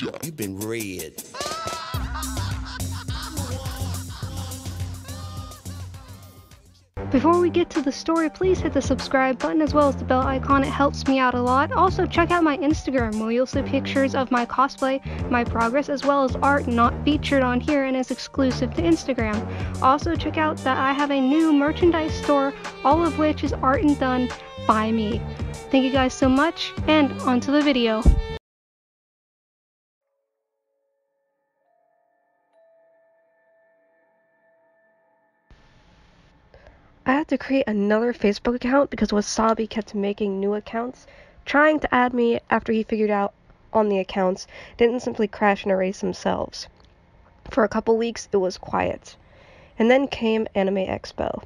You've been red. Before we get to the story, please hit the subscribe button as well as the bell icon. It helps me out a lot. Also, check out my Instagram where you'll see pictures of my cosplay, my progress, as well as art not featured on here and is exclusive to Instagram. Also, check out that I have a new merchandise store, all of which is art and done by me. Thank you guys so much, and on to the video. I had to create another Facebook account because Wasabi kept making new accounts, trying to add me after he figured out on the accounts didn't simply crash and erase themselves. For a couple weeks, it was quiet. And then came Anime Expo.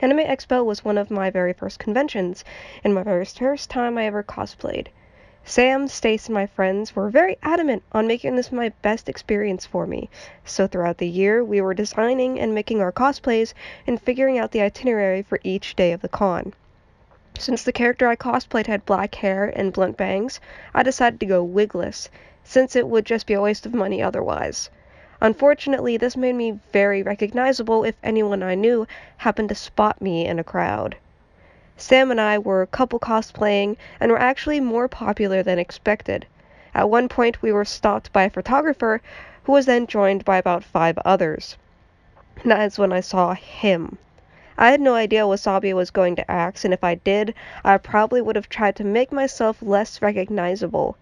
Anime Expo was one of my very first conventions, and my very first time I ever cosplayed. Sam, Stace, and my friends were very adamant on making this my best experience for me, so throughout the year we were designing and making our cosplays and figuring out the itinerary for each day of the con. Since the character I cosplayed had black hair and blunt bangs, I decided to go wigless, since it would just be a waste of money otherwise. Unfortunately, this made me very recognizable if anyone I knew happened to spot me in a crowd. Sam and I were a couple cosplaying and were actually more popular than expected. At one point, we were stopped by a photographer who was then joined by about five others. And that is when I saw him. I had no idea Wasabi was going to act, and if I did, I probably would have tried to make myself less recognizable.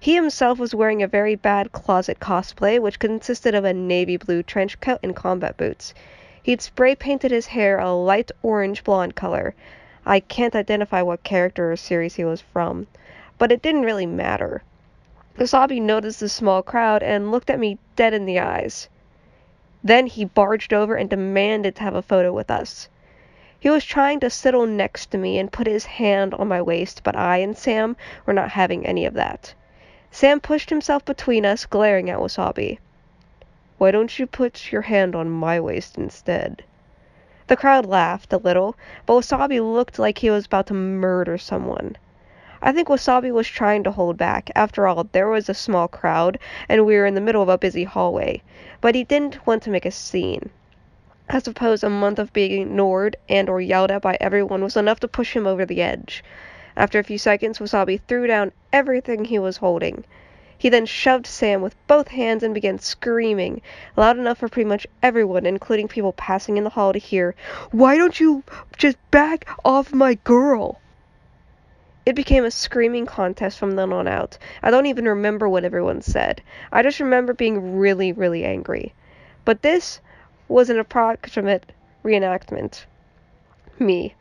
He himself was wearing a very bad closet cosplay, which consisted of a navy blue trench coat and combat boots. He'd spray painted his hair a light orange blonde color, I can't identify what character or series he was from, but it didn't really matter. Wasabi noticed the small crowd and looked at me dead in the eyes. Then he barged over and demanded to have a photo with us. He was trying to settle next to me and put his hand on my waist, but I and Sam were not having any of that. Sam pushed himself between us, glaring at Wasabi. Why don't you put your hand on my waist instead? The crowd laughed a little, but Wasabi looked like he was about to murder someone. I think Wasabi was trying to hold back. After all, there was a small crowd, and we were in the middle of a busy hallway. But he didn't want to make a scene. I suppose a month of being ignored and or yelled at by everyone was enough to push him over the edge. After a few seconds, Wasabi threw down everything he was holding. He then shoved Sam with both hands and began screaming, loud enough for pretty much everyone, including people passing in the hall, to hear, Why don't you just back off my girl? It became a screaming contest from then on out. I don't even remember what everyone said. I just remember being really, really angry. But this was an approximate reenactment. Me.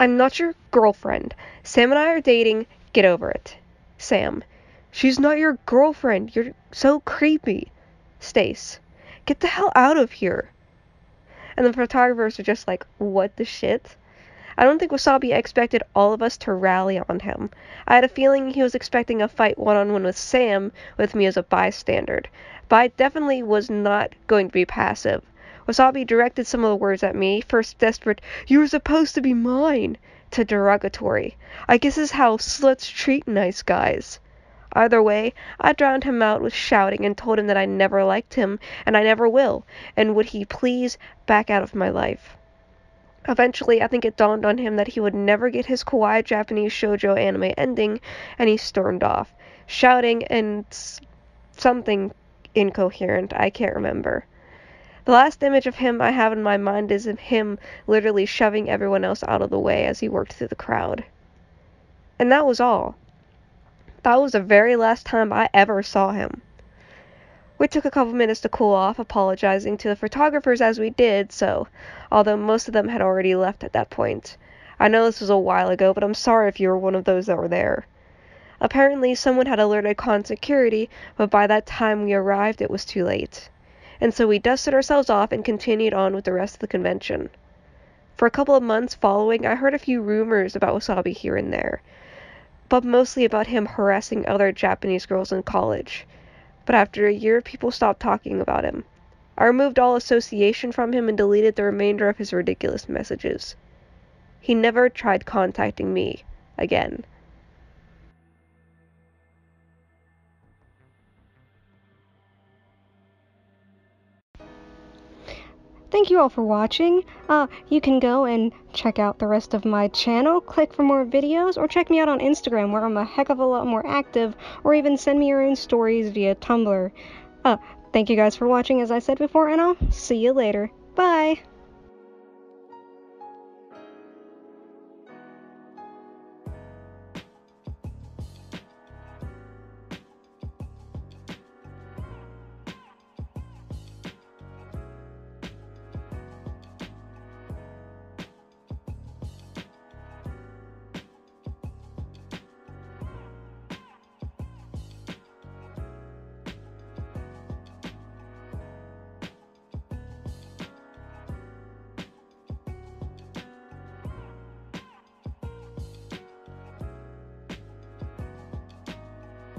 I'm not your girlfriend. Sam and I are dating. Get over it. Sam. She's not your girlfriend. You're so creepy. Stace, get the hell out of here. And the photographers are just like, what the shit? I don't think Wasabi expected all of us to rally on him. I had a feeling he was expecting a fight one on one with Sam, with me as a bystander. But I definitely was not going to be passive. Wasabi directed some of the words at me, first desperate, You were supposed to be mine, to derogatory. I guess is how sluts treat nice guys. Either way, I drowned him out with shouting and told him that I never liked him and I never will, and would he please back out of my life. Eventually, I think it dawned on him that he would never get his kawaii Japanese shoujo anime ending, and he stormed off, shouting and something incoherent. I can't remember. The last image of him I have in my mind is of him literally shoving everyone else out of the way as he worked through the crowd. And that was all. That was the very last time I ever saw him. We took a couple minutes to cool off, apologizing to the photographers as we did so, although most of them had already left at that point. I know this was a while ago, but I'm sorry if you were one of those that were there. Apparently, someone had alerted con security, but by that time we arrived, it was too late. And so we dusted ourselves off and continued on with the rest of the convention. For a couple of months following, I heard a few rumors about Wasabi here and there, but mostly about him harassing other Japanese girls in college. But after a year, people stopped talking about him. I removed all association from him and deleted the remainder of his ridiculous messages. He never tried contacting me again. Thank you all for watching. Uh, you can go and check out the rest of my channel, click for more videos, or check me out on Instagram where I'm a heck of a lot more active, or even send me your own stories via Tumblr. Uh, thank you guys for watching, as I said before, and I'll see you later. Bye!